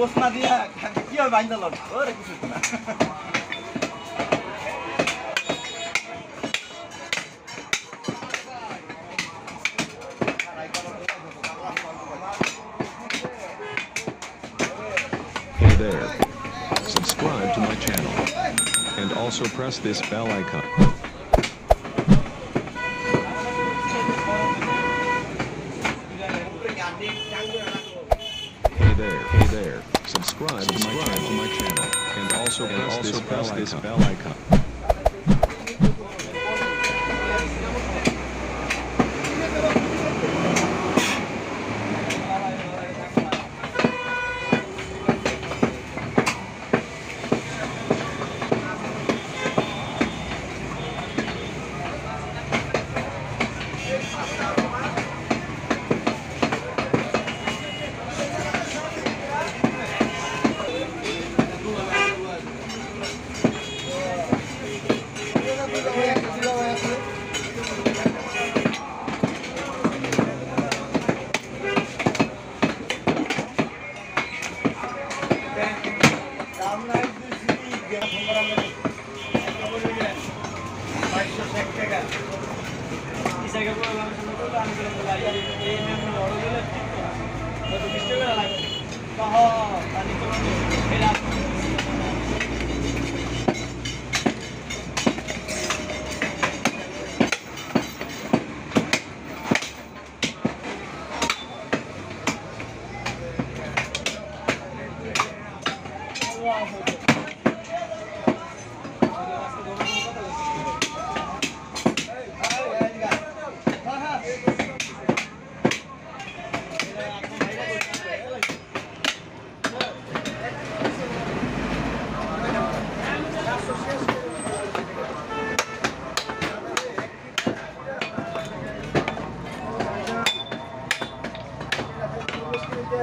ওসনা দিয়া কি হবে বাইন্দা লন ওরে কিছু না also press this bell icon. Hey there, hey there. Subscribe, to, my channel, to my channel. And also and press, also this, press bell this bell icon. Oh, tadi turun tuh. Beda.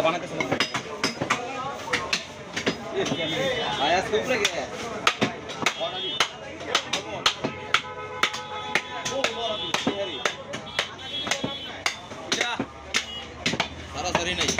তোমরা বানাইতেছ না। আয়াস খুব লাগে সরাসরি নাই।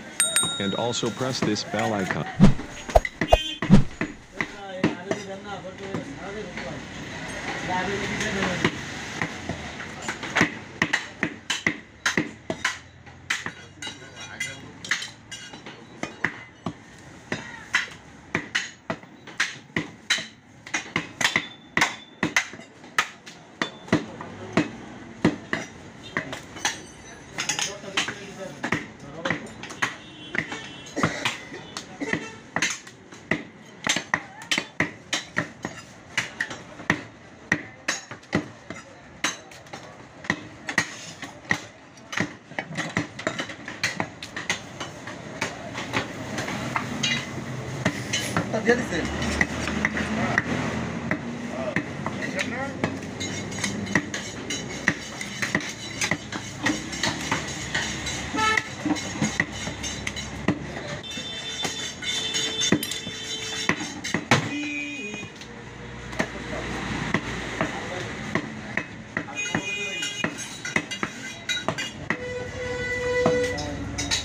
And also press this bell icon. 다 내리세요.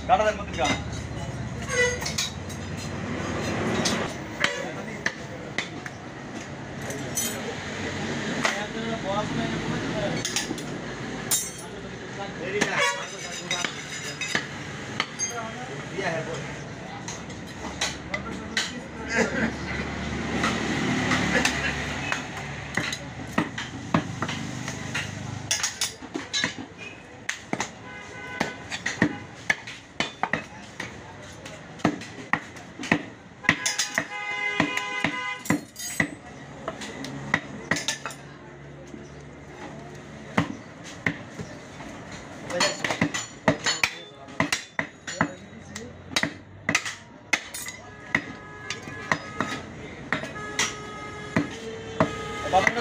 나라를 못 들어가. house made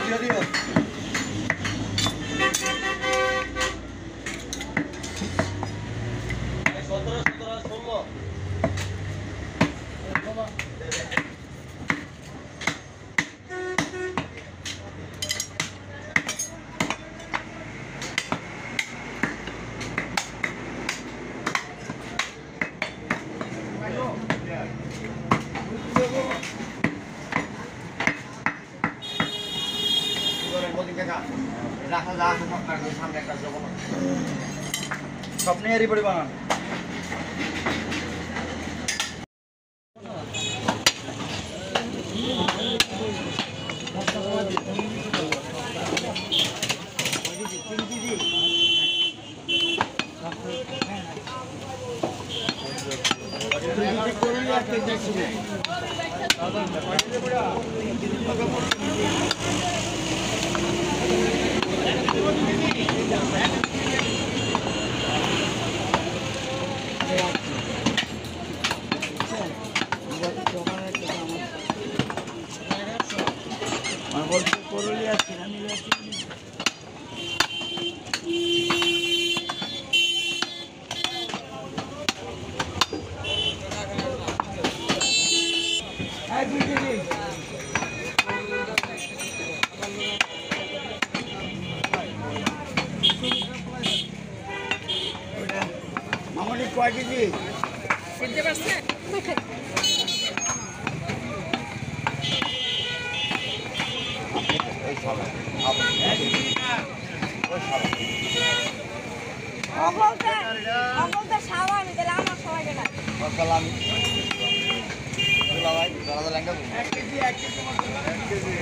yo digo, রাখা যা আছে সব কাটবে সামনে একটা জগন স্বপ্নে এরই পড়ে বানান মামনি কয় কেজি বুঝতে পারছেন দাদা লেঙ্গা এক কেজি এক কেজি